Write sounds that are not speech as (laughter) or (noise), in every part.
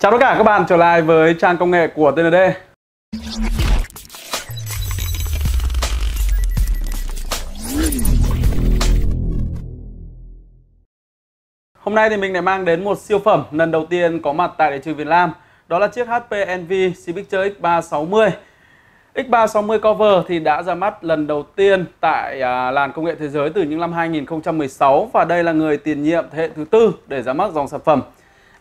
Chào tất cả các bạn trở lại với trang công nghệ của TND. Hôm nay thì mình lại mang đến một siêu phẩm lần đầu tiên có mặt tại thị trường Việt Nam. Đó là chiếc HP Envy Picture X360. X360 cover thì đã ra mắt lần đầu tiên tại à, làn công nghệ thế giới từ những năm 2016 và đây là người tiền nhiệm thế hệ thứ tư để ra mắt dòng sản phẩm.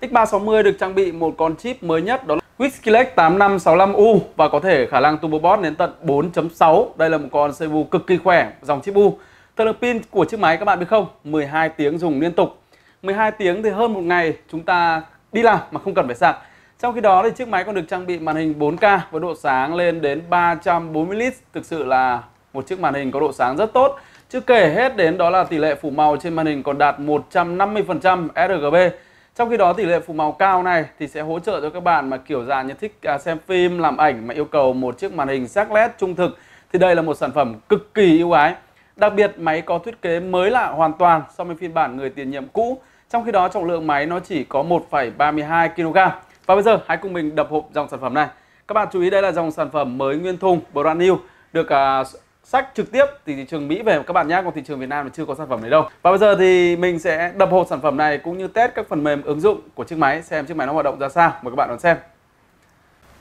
X360 được trang bị một con chip mới nhất đó là Quickselect 8565U và có thể khả năng turbo boost đến tận 4.6. Đây là một con CPU cực kỳ khỏe, dòng chip U. Thời lượng pin của chiếc máy các bạn biết không? 12 tiếng dùng liên tục. 12 tiếng thì hơn một ngày chúng ta đi làm mà không cần phải sạc. Trong khi đó thì chiếc máy còn được trang bị màn hình 4K với độ sáng lên đến 340 nits. Thực sự là một chiếc màn hình có độ sáng rất tốt. Chưa kể hết đến đó là tỷ lệ phủ màu trên màn hình còn đạt 150% sRGB. Trong khi đó tỷ lệ phủ màu cao này thì sẽ hỗ trợ cho các bạn mà kiểu già như thích à, xem phim, làm ảnh mà yêu cầu một chiếc màn hình sắc led trung thực thì đây là một sản phẩm cực kỳ ưu ái. Đặc biệt máy có thiết kế mới lạ hoàn toàn so với phiên bản người tiền nhiệm cũ. Trong khi đó trọng lượng máy nó chỉ có 1,32 kg. Và bây giờ hãy cùng mình đập hộp dòng sản phẩm này. Các bạn chú ý đây là dòng sản phẩm mới nguyên thùng brand new được à, sách trực tiếp từ thị trường Mỹ về các bạn nhé, còn thị trường Việt Nam thì chưa có sản phẩm này đâu. Và bây giờ thì mình sẽ đập hộp sản phẩm này cũng như test các phần mềm ứng dụng của chiếc máy xem chiếc máy nó hoạt động ra sao. Mời các bạn đón xem.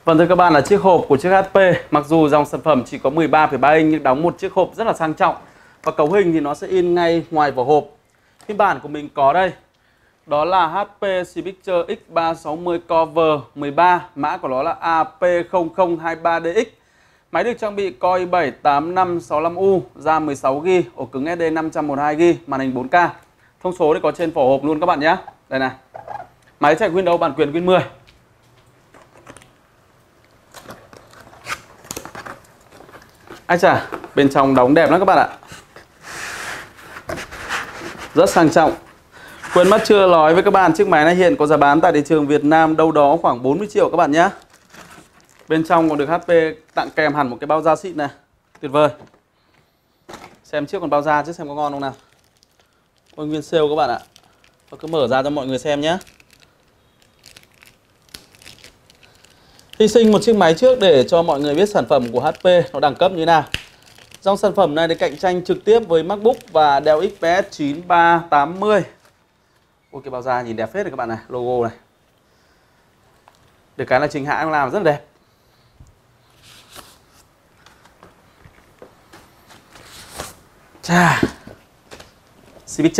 Vâng thưa các bạn là chiếc hộp của chiếc HP Mặc dù dòng sản phẩm chỉ có 13,3 inch nhưng đóng một chiếc hộp rất là sang trọng Và cấu hình thì nó sẽ in ngay ngoài vỏ hộp Phiên bản của mình có đây đó là HP Picture X360 Cover 13, mã của nó là AP0023DX. Máy được trang bị Core i7 8565U, RAM 16GB, ổ cứng SD 512GB, màn hình 4K. Thông số thì có trên vỏ hộp luôn các bạn nhé. Đây này. Máy chạy Windows bản quyền Win 10. Ai chà, bên trong đóng đẹp lắm các bạn ạ. Rất sang trọng Quên mất chưa nói với các bạn chiếc máy này hiện có giá bán tại thị trường Việt Nam đâu đó khoảng 40 triệu các bạn nhé. Bên trong còn được HP tặng kèm hẳn một cái bao da xịn này. Tuyệt vời. Xem trước còn bao da chứ xem có ngon không nào. Ôi nguyên sale các bạn ạ. tôi cứ mở ra cho mọi người xem nhé. Hy sinh một chiếc máy trước để cho mọi người biết sản phẩm của HP nó đẳng cấp như thế nào. Dòng sản phẩm này để cạnh tranh trực tiếp với MacBook và Dell XPS 9380 Ôi cái bao da nhìn đẹp phết này các bạn này, logo này. Được cái là trình hãng làm rất là đẹp. 자, See. (laughs)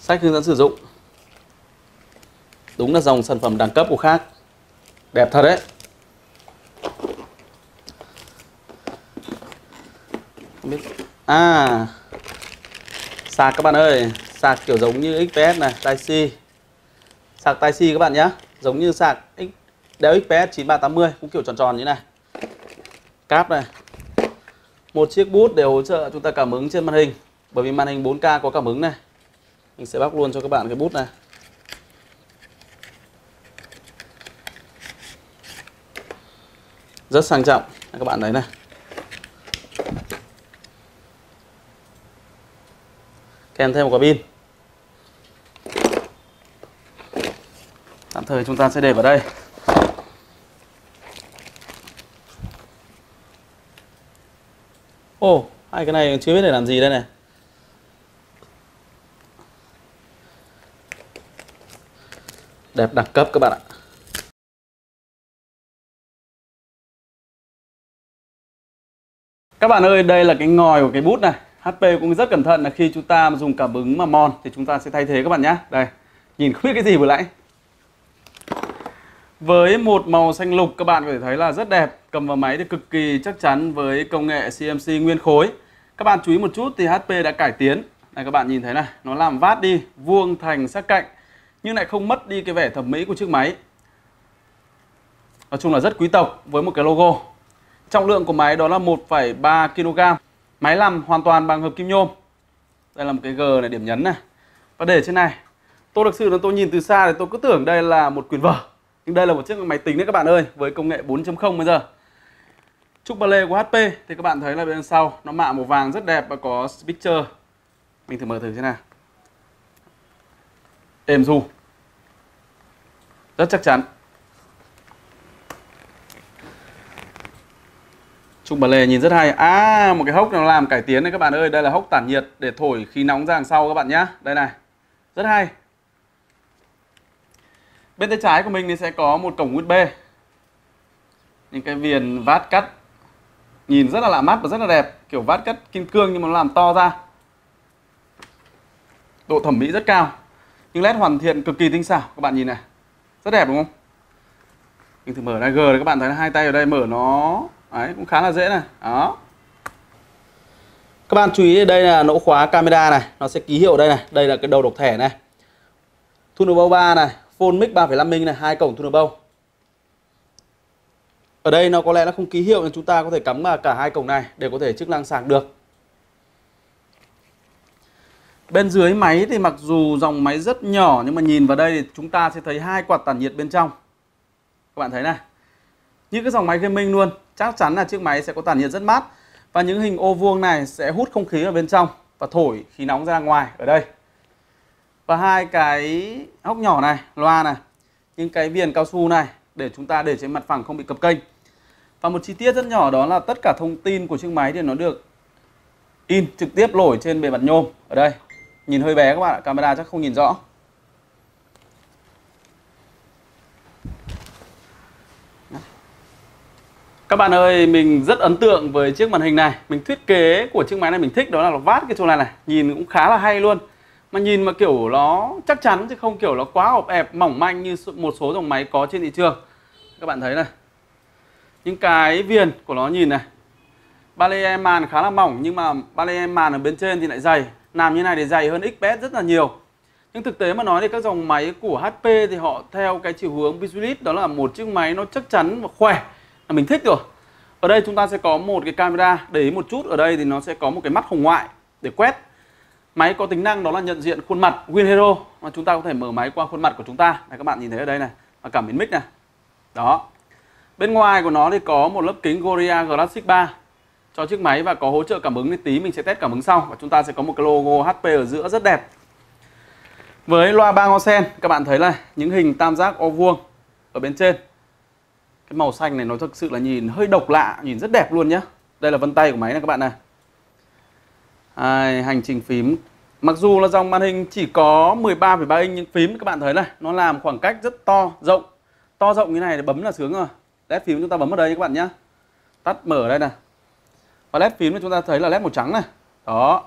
Sách hướng dẫn sử dụng. Đúng là dòng sản phẩm đẳng cấp của khác. Đẹp thật đấy. không biết à sạc các bạn ơi sạc kiểu giống như XPS này tai si sạc tai si các bạn nhé giống như sạc X Đeo XPS 9380 cũng kiểu tròn tròn như này. Cáp này. Một chiếc bút để hỗ trợ chúng ta cảm ứng trên màn hình, bởi vì màn hình 4K có cảm ứng này. Mình sẽ bóc luôn cho các bạn cái bút này. Rất sang trọng. Các bạn thấy này. Kèm thêm một quả pin. Tạm thời chúng ta sẽ để vào đây. Ồ cái này chưa biết để làm gì đây này đẹp đẳng cấp các bạn ạ Các bạn ơi, đây là cái ngòi của cái bút này HP cũng rất cẩn thận là khi chúng ta dùng cảm ứng mà mòn thì chúng ta sẽ thay thế các bạn nhé. Đây, nhìn không biết cái gì vừa nãy. Với một màu xanh lục các bạn có thể thấy là rất đẹp. Cầm vào máy thì cực kỳ chắc chắn với công nghệ CMC nguyên khối. Các bạn chú ý một chút thì HP đã cải tiến. Này các bạn nhìn thấy này, nó làm vát đi, vuông thành sắc cạnh. Nhưng lại không mất đi cái vẻ thẩm mỹ của chiếc máy. Nói chung là rất quý tộc với một cái logo. Trọng lượng của máy đó là 1,3 kg. Máy làm hoàn toàn bằng hợp kim nhôm. Đây là một cái G này điểm nhấn này. Và để trên này, tôi thực sự là tôi nhìn từ xa thì tôi cứ tưởng đây là một quyền vở. Nhưng đây là một chiếc máy tính đấy các bạn ơi, với công nghệ 4.0 bây giờ. Trúc ba lê của HP thì các bạn thấy là bên sau, nó mạ màu vàng rất đẹp và có speaker mình thử mở thử thế nào. Êm du rất chắc chắn. Trúc Bà Lê nhìn rất hay. À một cái hốc nó làm cải tiến đấy các bạn ơi. Đây là hốc tản nhiệt để thổi khí nóng ra đằng sau các bạn nhé Đây này. Rất hay. Bên tay trái của mình thì sẽ có một cổng USB Những cái viền vát cắt. Nhìn rất là lạ mắt và rất là đẹp. Kiểu vát cắt kim cương nhưng mà nó làm to ra. Độ thẩm mỹ rất cao. Nhưng led hoàn thiện cực kỳ tinh xảo. Các bạn nhìn này. Rất đẹp đúng không? Mình thử mở ra G này các bạn thấy hai tay ở đây mở nó ấy cũng khá là dễ này. Đó. Các bạn chú ý đây là nỗ khóa camera này. Nó sẽ ký hiệu đây này. Đây là cái đầu độc thẻ này. Thunderbolt 3 này. Phone mic 3,5 inch này. Hai cổng Thunderbolt ở đây nó có lẽ nó không ký hiệu nên chúng ta có thể cắm cả hai cổng này để có thể chức năng sạc được Bên dưới máy thì mặc dù dòng máy rất nhỏ nhưng mà nhìn vào đây thì chúng ta sẽ thấy hai quạt tản nhiệt bên trong. Các bạn thấy này. Như cái dòng máy gaming luôn, chắc chắn là chiếc máy sẽ có tản nhiệt rất mát và những hình ô vuông này sẽ hút không khí ở bên trong và thổi khí nóng ra ngoài ở đây. Và hai cái hốc nhỏ này, loa này, những cái viền cao su này để chúng ta để trên mặt phẳng không bị cập kênh. Và một chi tiết rất nhỏ đó là tất cả thông tin của chiếc máy thì nó được in trực tiếp nổi trên bề mặt nhôm ở đây. Nhìn hơi bé các bạn ạ, camera chắc không nhìn rõ. Các bạn ơi, mình rất ấn tượng với chiếc màn hình này. Mình thiết kế của chiếc máy này mình thích đó là nó vát cái chỗ này này, nhìn cũng khá là hay luôn. Mà nhìn mà kiểu nó chắc chắn chứ không kiểu nó quá ộp ẹp, mỏng manh như một số dòng máy có trên thị trường. Các bạn thấy này. Những cái viền của nó nhìn này. Ba lê màn khá là mỏng, nhưng mà ba lê màn ở bên trên thì lại dày. Làm như này để dày hơn XPS rất là nhiều. Nhưng thực tế mà nói thì các dòng máy của HP thì họ theo cái chiều hướng visualist đó là một chiếc máy nó chắc chắn và khỏe. Là mình thích rồi. Ở đây chúng ta sẽ có một cái camera, để ý một chút, ở đây thì nó sẽ có một cái mắt hồng ngoại để quét. Máy có tính năng đó là nhận diện khuôn mặt Win Hero. Mà chúng ta có thể mở máy qua khuôn mặt của chúng ta. Này, các bạn nhìn thấy ở đây này. Và cảm biến mic này. Đó bên ngoài của nó thì có một lớp kính Gorilla Glass 3 cho chiếc máy và có hỗ trợ cảm ứng thì tí mình sẽ test cảm ứng sau. Và chúng ta sẽ có một cái logo HP ở giữa rất đẹp. Với loa ba ngón sen các bạn thấy là những hình tam giác ô vuông ở bên trên. Cái màu xanh này nó thực sự là nhìn hơi độc lạ nhìn rất đẹp luôn nhá. Đây là vân tay của máy này các bạn này. À, hành trình phím. Mặc dù là dòng màn hình chỉ có 13,3 inch nhưng phím các bạn thấy này nó làm khoảng cách rất to rộng. To rộng như này để bấm là sướng rồi led phím chúng ta bấm ở đây các bạn nhé. Tắt mở đây này. Và led phím chúng ta thấy là led màu trắng này. Đó.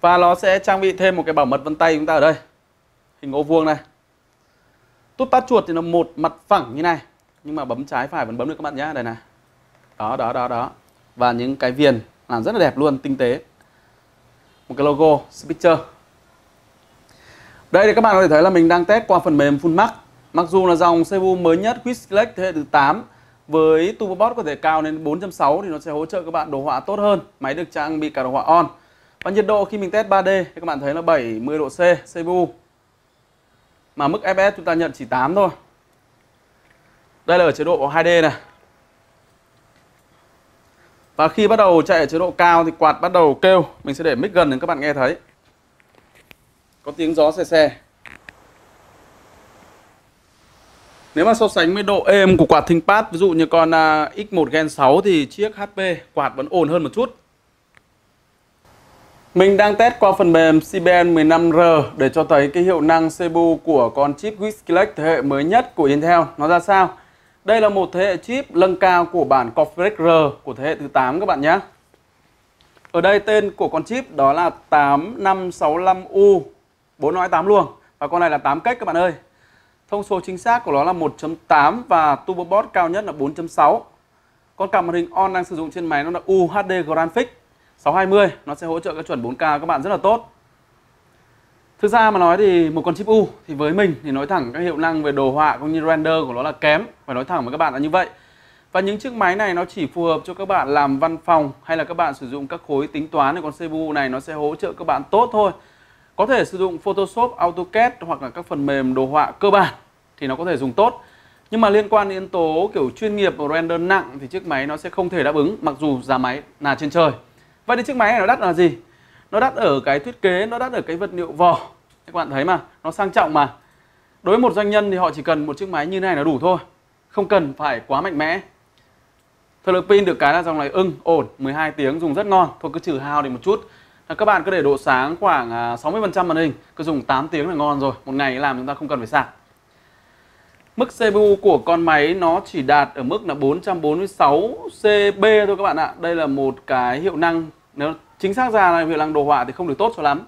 Và nó sẽ trang bị thêm một cái bảo mật vân tay chúng ta ở đây. Hình ô vuông này. Tút tắt chuột thì nó một mặt phẳng như này. Nhưng mà bấm trái phải vẫn bấm được các bạn nhé. Đây này. Đó đó đó đó. Và những cái viền làm rất là đẹp luôn, tinh tế. Một cái logo speaker đây thì các bạn có thể thấy là mình đang test qua phần mềm Full Max mặc dù là dòng CPU mới nhất Quick thế hệ thứ 8 với TurboBot có thể cao lên 4.6 thì nó sẽ hỗ trợ các bạn đồ họa tốt hơn. Máy được trang bị cả đồ họa on. Và nhiệt độ khi mình test 3D thì các bạn thấy là 70 độ C CPU. Mà mức FPS chúng ta nhận chỉ 8 thôi. Đây là ở chế độ 2D này. Và khi bắt đầu chạy ở chế độ cao thì quạt bắt đầu kêu. Mình sẽ để mic gần để các bạn nghe thấy. Có tiếng gió xe xe. Nếu mà so sánh với độ êm của quạt ThinkPad Ví dụ như con à, X1 Gen 6 thì chiếc HP quạt vẫn ổn hơn một chút Mình đang test qua phần mềm CBN 15R để cho thấy cái hiệu năng CPU của con chip Skylake thế hệ mới nhất của Intel nó ra sao. Đây là một thế hệ chip nâng cao của bản Cortex R của thế hệ thứ 8 các bạn nhé. Ở đây tên của con chip đó là 8565U 4 nói 8 luôn và con này là 8 cách các bạn ơi. Thông số chính xác của nó là 1.8 và turbo boost cao nhất là 4.6. Con cặp màn hình on đang sử dụng trên máy nó là UHD Graphics 620, nó sẽ hỗ trợ cái chuẩn 4K các bạn rất là tốt. Thực ra mà nói thì một con chip U thì với mình thì nói thẳng các hiệu năng về đồ họa cũng như render của nó là kém, phải nói thẳng với các bạn là như vậy. Và những chiếc máy này nó chỉ phù hợp cho các bạn làm văn phòng hay là các bạn sử dụng các khối tính toán thì con CPU này nó sẽ hỗ trợ các bạn tốt thôi. Có thể sử dụng Photoshop, AutoCAD hoặc là các phần mềm đồ họa cơ bản thì nó có thể dùng tốt. Nhưng mà liên quan đến yếu tố kiểu chuyên nghiệp và render nặng thì chiếc máy nó sẽ không thể đáp ứng mặc dù giá máy là trên trời. Vậy thì chiếc máy này nó đắt là gì? nó đắt ở cái thiết kế nó đắt ở cái vật liệu vỏ các bạn thấy mà nó sang trọng mà đối với một doanh nhân thì họ chỉ cần một chiếc máy như này là đủ thôi không cần phải quá mạnh mẽ thời lượng pin được cái là dòng này ưng ổn 12 tiếng dùng rất ngon thôi cứ trừ hao đi một chút À, các bạn cứ để độ sáng khoảng à, 60% trăm màn hình, cứ dùng 8 tiếng là ngon rồi, một ngày làm chúng ta không cần phải sạc Mức CPU của con máy nó chỉ đạt ở mức là 446 CB thôi các bạn ạ. Đây là một cái hiệu năng, nếu chính xác ra là hiệu năng đồ họa thì không được tốt cho lắm.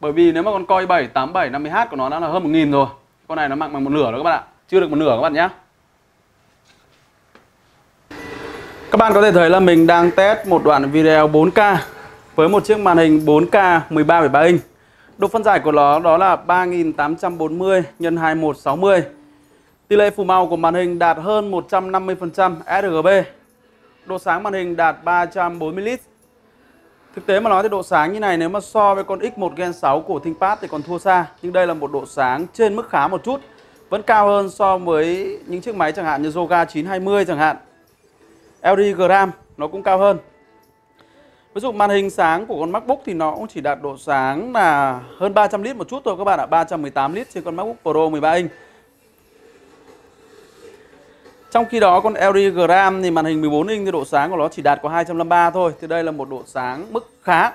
Bởi vì nếu mà con coi 7 87 50H của nó đã là hơn 1000 rồi. Con này nó mạnh bằng một nửa rồi các bạn ạ. Chưa được một nửa các bạn nhé. Các bạn có thể thấy là mình đang test một đoạn video 4K với một chiếc màn hình 4K 13,3 inch. Độ phân giải của nó đó là 3840 x 2160 Tỷ lệ phủ màu của màn hình đạt hơn 150% sRGB. Độ sáng màn hình đạt 340 nits. Thực tế mà nói thì độ sáng như này nếu mà so với con X1 Gen 6 của ThinkPad thì còn thua xa. Nhưng đây là một độ sáng trên mức khá một chút. Vẫn cao hơn so với những chiếc máy chẳng hạn như Yoga 920 chẳng hạn. LG Gram nó cũng cao hơn. Ví dụ màn hình sáng của con MacBook thì nó cũng chỉ đạt độ sáng là hơn 300 lít một chút thôi, các bạn ạ. 318 lít trên con MacBook Pro 13 inch. Trong khi đó con LG Gram thì màn hình 14 inch thì độ sáng của nó chỉ đạt có 253 thôi. Thì đây là một độ sáng mức khá.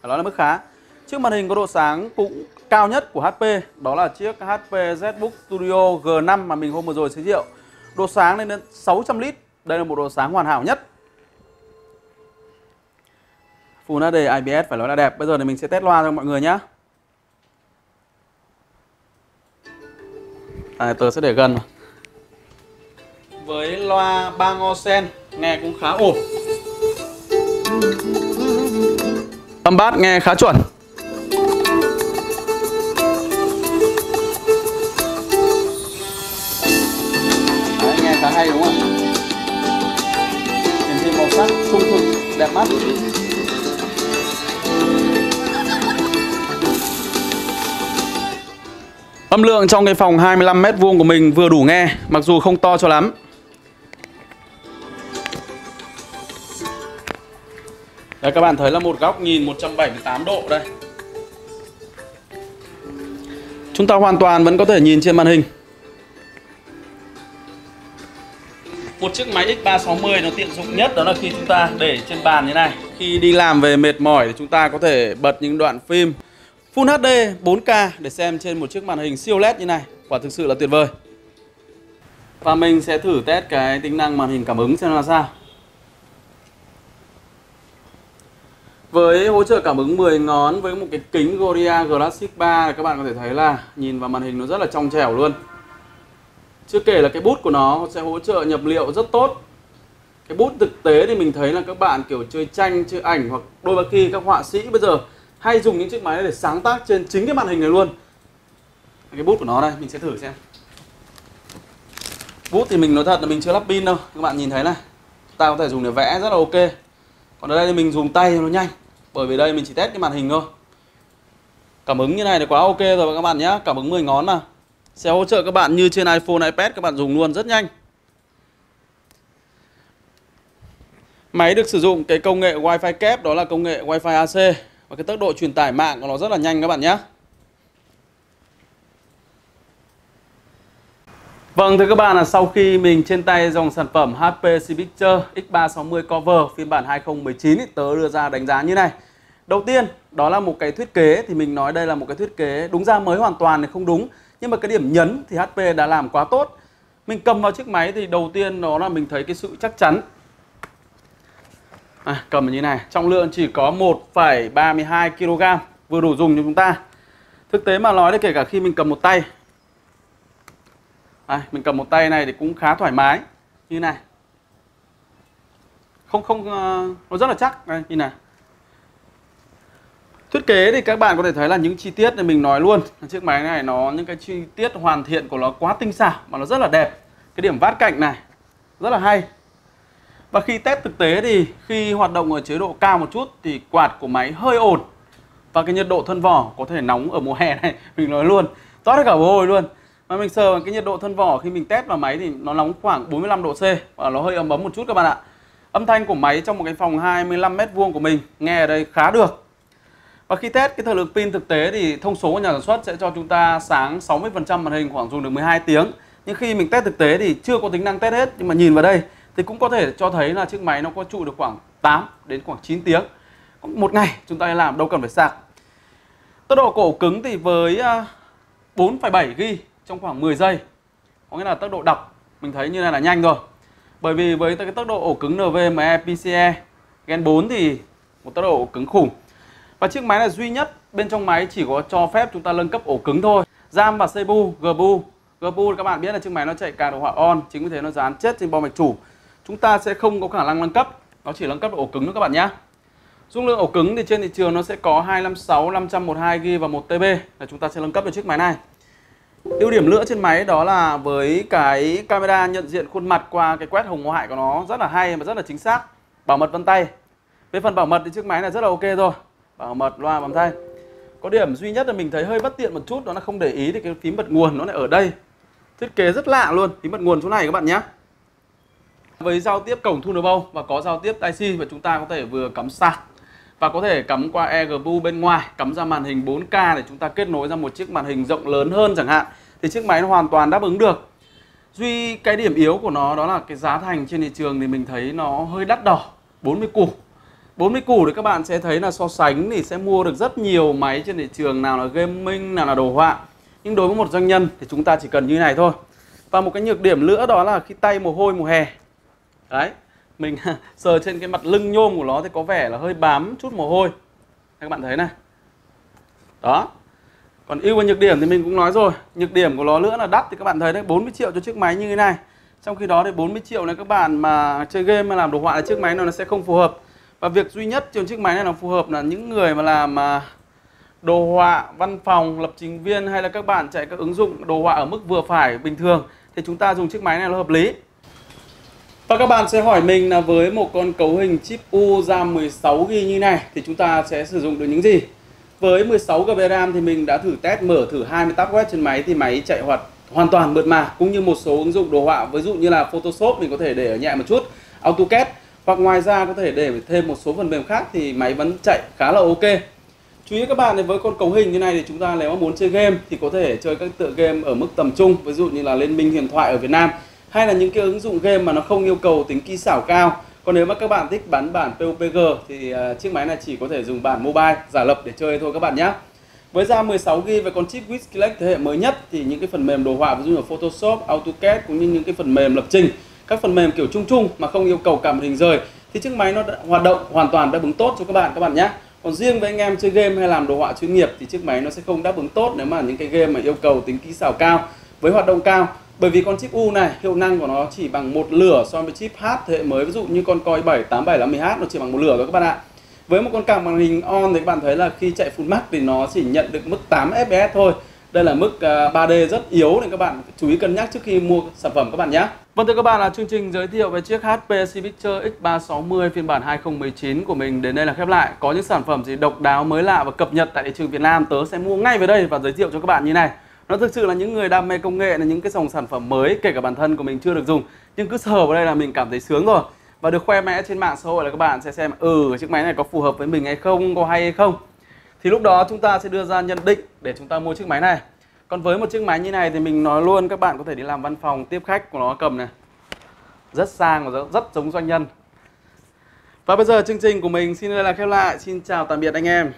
phải nói là mức khá. Chiếc màn hình có độ sáng cũng cao nhất của HP đó là chiếc HP ZBook Studio G5 mà mình hôm vừa rồi giới thiệu. Độ sáng lên đến 600 lít. Đây là một độ sáng hoàn hảo nhất. Full HD IPS phải nói là đẹp. Bây giờ thì mình sẽ test loa cho mọi người nhé. À, tớ sẽ để gần với loa ba ngo sen nghe cũng khá ổn. Âm bát nghe khá chuẩn. Đấy, nghe khá hay đúng không hiển thị màu sắc trung thực đẹp mắt Âm lượng trong cái phòng 25 m vuông của mình vừa đủ nghe, mặc dù không to cho lắm. Đây các bạn thấy là một góc nhìn 178 độ đây. Chúng ta hoàn toàn vẫn có thể nhìn trên màn hình. Một chiếc máy X360 nó tiện dụng nhất đó là khi chúng ta để trên bàn như này. Khi đi làm về mệt mỏi thì chúng ta có thể bật những đoạn phim Full HD 4K để xem trên một chiếc màn hình siêu LED như này Quả thực sự là tuyệt vời Và mình sẽ thử test cái tính năng màn hình cảm ứng xem là sao Với hỗ trợ cảm ứng 10 ngón với một cái kính Gorilla Classic 3 các bạn có thể thấy là nhìn vào màn hình nó rất là trong trẻo luôn. Chưa kể là cái bút của nó sẽ hỗ trợ nhập liệu rất tốt. Cái bút thực tế thì mình thấy là các bạn kiểu chơi tranh, chơi ảnh hoặc đôi ba khi các họa sĩ bây giờ hay dùng những chiếc máy để sáng tác trên chính cái màn hình này luôn. Cái bút của nó đây, mình sẽ thử xem. Bút thì mình nói thật là mình chưa lắp pin đâu, các bạn nhìn thấy này. Ta có thể dùng để vẽ rất là ok còn ở đây thì mình dùng tay cho nó nhanh bởi vì đây mình chỉ test cái màn hình thôi cảm ứng như này thì quá ok rồi các bạn nhé cảm ứng 10 ngón mà sẽ hỗ trợ các bạn như trên iPhone, iPad các bạn dùng luôn rất nhanh Máy được sử dụng cái công nghệ Wi-Fi kép đó là công nghệ Wi-Fi AC và cái tốc độ truyền tải mạng của nó rất là nhanh các bạn nhé Vâng thưa các bạn, là sau khi mình trên tay dòng sản phẩm HP Picture X360 Cover phiên bản 2019 thì tớ đưa ra đánh giá như này. Đầu tiên, đó là một cái thiết kế thì mình nói đây là một cái thiết kế đúng ra mới hoàn toàn thì không đúng, nhưng mà cái điểm nhấn thì HP đã làm quá tốt. Mình cầm vào chiếc máy thì đầu tiên đó là mình thấy cái sự chắc chắn. À, cầm như này, trọng lượng chỉ có 1,32 kg vừa đủ dùng cho chúng ta. Thực tế mà nói thì kể cả khi mình cầm một tay à, mình cầm một tay này thì cũng khá thoải mái. Như này. Không không ờ, nó rất là chắc. Đây như này. Thiết kế thì các bạn có thể thấy là những chi tiết này mình nói luôn. Chiếc máy này nó những cái chi tiết hoàn thiện của nó quá tinh xảo mà nó rất là đẹp. Cái điểm vát cạnh này rất là hay và khi test thực tế thì khi hoạt động ở chế độ cao một chút thì quạt của máy hơi ồn và cái nhiệt độ thân vỏ có thể nóng ở mùa hè (laughs) này, mình nói luôn toát cả mồ hôi luôn mà mình sờ bằng cái nhiệt độ thân vỏ khi mình test vào máy thì nó nóng khoảng 45 độ C và nó hơi ấm ấm một chút các bạn ạ. Âm thanh của máy trong một cái phòng 25 mét vuông của mình nghe ở đây khá được. Và khi test cái thời lượng pin thực tế thì thông số của nhà sản xuất sẽ cho chúng ta sáng 60% màn hình, khoảng dùng được 12 tiếng. Nhưng khi mình test thực tế thì chưa có tính năng test hết, nhưng mà nhìn vào đây thì cũng có thể cho thấy là chiếc máy nó có trụ được khoảng 8 đến khoảng 9 tiếng. Một ngày chúng ta làm đâu cần phải sạc. Tốc độ cổ cứng thì với à, 4,7 g trong khoảng 10 giây. Có nghĩa là tốc độ đọc mình thấy như này là nhanh rồi. Bởi vì với cái tốc độ ổ cứng NVMe PCIe Gen 4 thì một tốc độ ổ cứng khủng. Và chiếc máy này duy nhất bên trong máy chỉ có cho phép chúng ta nâng cấp ổ cứng thôi. RAM và CPU, GPU. GPU các bạn biết là chiếc máy nó chạy cả đồ họa on, chính vì thế nó dán chết trên bo mạch chủ. Chúng ta sẽ không có khả năng nâng cấp, nó chỉ nâng cấp ổ cứng thôi các bạn nhé. Dung lượng ổ cứng thì trên thị trường nó sẽ có 256, 512 GB và 1 TB là chúng ta sẽ nâng cấp được chiếc máy này. Ưu điểm nữa trên máy đó là với cái camera nhận diện khuôn mặt qua cái quét hồng ngoại của nó rất là hay và rất là chính xác. Bảo mật vân tay. Về phần bảo mật thì chiếc máy này rất là ok rồi. Bảo mật loa bấm tay. Có điểm duy nhất là mình thấy hơi bất tiện một chút đó là không để ý thì cái phím bật nguồn nó lại ở đây. Thiết kế rất lạ luôn, phím bật nguồn chỗ này các bạn nhé. Với giao tiếp cổng thu Thunderbolt và có giao tiếp Type-C và chúng ta có thể vừa cắm sạc và có thể cắm qua eGPU bên ngoài, cắm ra màn hình 4K để chúng ta kết nối ra một chiếc màn hình rộng lớn hơn chẳng hạn thì chiếc máy nó hoàn toàn đáp ứng được. Duy cái điểm yếu của nó đó là cái giá thành trên thị trường thì mình thấy nó hơi đắt đỏ, 40 củ. 40 củ thì các bạn sẽ thấy là so sánh thì sẽ mua được rất nhiều máy trên thị trường nào là gaming, nào là đồ họa. Nhưng đối với một doanh nhân thì chúng ta chỉ cần như này thôi. Và một cái nhược điểm nữa đó là khi tay mồ hôi mùa hè. Đấy, mình (laughs) sờ trên cái mặt lưng nhôm của nó thì có vẻ là hơi bám chút mồ hôi. Các bạn thấy này. Đó. Còn ưu và nhược điểm thì mình cũng nói rồi nhược điểm của nó nữa là đắt thì các bạn thấy đấy 40 triệu cho chiếc máy như thế này. Trong khi đó thì 40 triệu này các bạn mà chơi game mà làm đồ họa là chiếc máy này nó sẽ không phù hợp. Và việc duy nhất trên chiếc máy này nó phù hợp là những người mà làm à, đồ họa văn phòng lập trình viên hay là các bạn chạy các ứng dụng đồ họa ở mức vừa phải bình thường thì chúng ta dùng chiếc máy này là hợp lý và các bạn sẽ hỏi mình là với một con cấu hình chip U RAM 16GB như này thì chúng ta sẽ sử dụng được những gì? Với 16GB RAM thì mình đã thử test mở thử 20 tab web trên máy thì máy chạy hoạt hoàn toàn mượt mà cũng như một số ứng dụng đồ họa ví dụ như là Photoshop mình có thể để ở nhẹ một chút, AutoCAD hoặc ngoài ra có thể để thêm một số phần mềm khác thì máy vẫn chạy khá là ok. Chú ý các bạn thì với con cấu hình như này thì chúng ta nếu mà muốn chơi game thì có thể chơi các tựa game ở mức tầm trung ví dụ như là Liên minh huyền thoại ở Việt Nam hay là những cái ứng dụng game mà nó không yêu cầu tính kỹ xảo cao. Còn nếu mà các bạn thích bắn bản PUBG thì uh, chiếc máy này chỉ có thể dùng bản mobile giả lập để chơi thôi các bạn nhé với RAM 16GB và con chip Skillex thế hệ mới nhất thì những cái phần mềm đồ họa ví dụ như Photoshop, AutoCAD cũng như những cái phần mềm lập trình các phần mềm kiểu chung chung mà không yêu cầu cả màn hình rời thì chiếc máy nó hoạt động hoàn toàn đáp ứng tốt cho các bạn các bạn nhé còn riêng với anh em chơi game hay làm đồ họa chuyên nghiệp thì chiếc máy nó sẽ không đáp ứng tốt nếu mà những cái game mà yêu cầu tính kỹ xảo cao với hoạt động cao bởi vì con chip U này, hiệu năng của nó chỉ bằng một lửa so với chip H thế hệ mới. Ví dụ như con Core i7 8750H nó chỉ bằng một lửa thôi các bạn ạ. Với một con cảm màn hình on thì các bạn thấy là khi chạy full max thì nó chỉ nhận được mức 8 fps thôi. Đây là mức à, 3D rất yếu nên các bạn chú ý cân nhắc trước khi mua sản phẩm các bạn nhé. Vâng thưa các bạn, là chương trình giới thiệu về chiếc HP Picture X360 phiên bản 2019 của mình đến đây là khép lại. Có những sản phẩm gì độc đáo mới lạ và cập nhật tại thị trường Việt Nam, tớ sẽ mua ngay về đây và giới thiệu cho các bạn như này nó thực sự là những người đam mê công nghệ là những cái dòng sản phẩm mới, kể cả bản thân của mình chưa được dùng. Nhưng cứ sờ vào đây là mình cảm thấy sướng rồi. Và được khoe mẽ trên mạng xã hội là các bạn sẽ xem ừ chiếc máy này có phù hợp với mình hay không, có hay hay không. Thì lúc đó chúng ta sẽ đưa ra nhận định để chúng ta mua chiếc máy này. Còn với một chiếc máy như này thì mình nói luôn, các bạn có thể đi làm văn phòng tiếp khách của nó cầm này. Rất sang và rất giống doanh nhân. Và bây giờ chương trình của mình xin là khép lại. Xin chào tạm biệt anh em.